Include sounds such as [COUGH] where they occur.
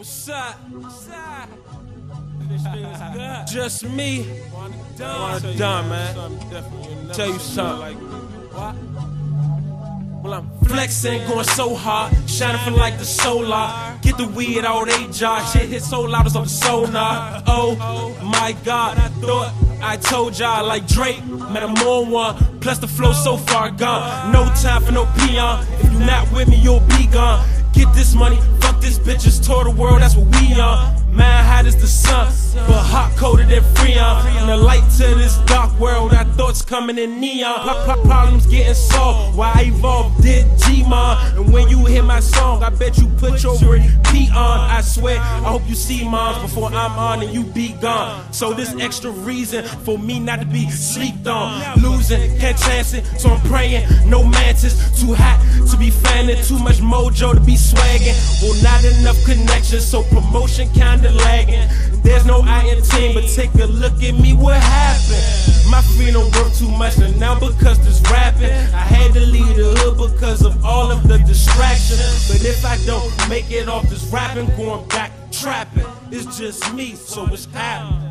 What's up? What's up? This thing is [LAUGHS] good. Just me. Wanna done, done man. Tell you something. What? Well, I'm flexing, going so hard, shining from like the solar. Get the weed all day, Josh. Shit hit so loud, it's on the sonar. Oh my God, I thought I told y'all like Drake, met him on one. Plus the flow so far gone. No time for no peon. If you not with me, you'll be gone. Get this money, fuck this bitches, tour the world, that's what we on. Man, hot as the sun, but hot colder than Freon. And the light to this dark world, our thoughts coming in neon. Problems getting solved. Why I evolved, did And when you hear my song, I bet you put your repeat on. I swear, I hope you see moms before I'm on and you be gone. So this extra reason for me not to be sleeped on. Losing, can't chance it, so I'm praying. No mantis, too hot to be fanning. Too much mojo to be swagging. Well, not enough connections, so promotion kinda lagging. There's no I in team, but take a look at me, what happened? My freedom worth too much, and now because this rapping, I had to leave the hood because of all of the distraction. But if I don't make it off this rapping, going back trapping, it's just me, so it's happening.